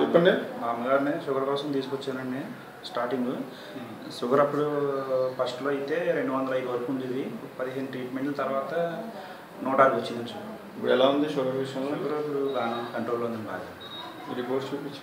చెప్పండి. మా అమ్మగారిని షుగర్ కోసం తీసుకొచ్చానండి స్టార్టింగ్. షుగర్ అప్పుడు ఫస్ట్లో అయితే రెండు వందల ఐదు వరకు ఉండేది. పదిహేను ట్రీట్మెంట్ల తర్వాత నూట ఆరు వచ్చింది షుగర్ ఇప్పుడు ఎలా ఉంది షుగర్ విషయంలో? షుగర్ ఇప్పుడు బాగా కంట్రోల్లో ఉంది బాగా. రిపోర్ట్స్ చూపించు.